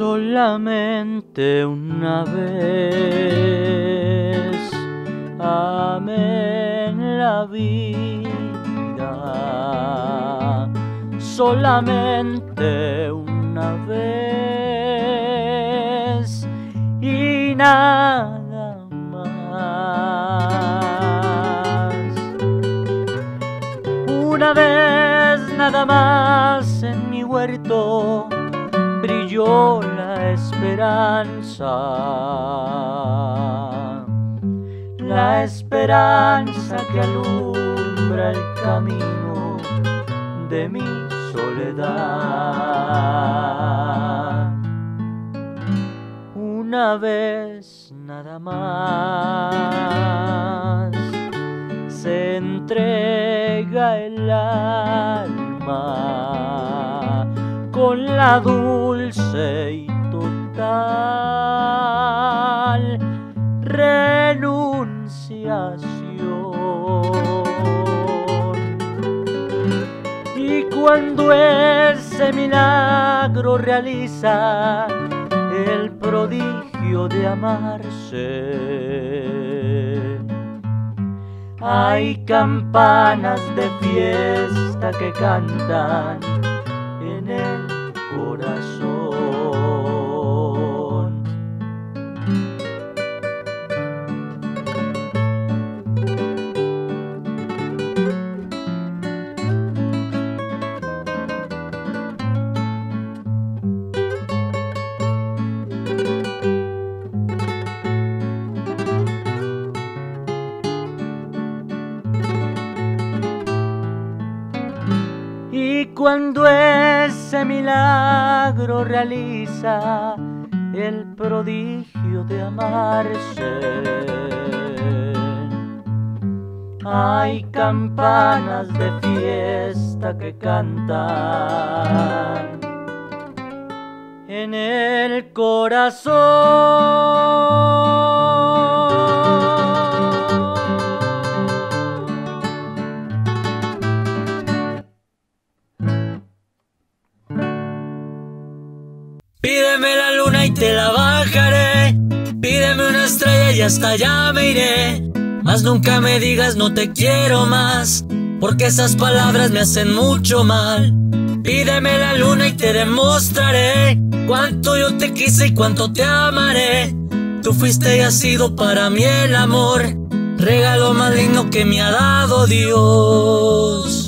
solamente una vez. Amé en la vida, solamente una vez. Y nada más. Una vez nada más en mi huerto brilló la esperanza, la esperanza que alumbra el camino de mi soledad. Una vez nada más se entrega el alma con la dulce total renunciación. Y cuando ese milagro realiza el prodigio de amarse, hay campanas de fiesta que cantan en el corazón. Cuando ese milagro realiza el prodigio de amarse, hay campanas de fiesta que cantan en el corazón. Pídeme la luna y te la bajaré. Pídeme una estrella y hasta allá me iré. Mas nunca me digas no te quiero más, porque esas palabras me hacen mucho mal. Pídeme la luna y te demostraré cuánto yo te quise y cuánto te amaré. Tú fuiste y has sido para mí el amor, regalo más lindo que me ha dado Dios.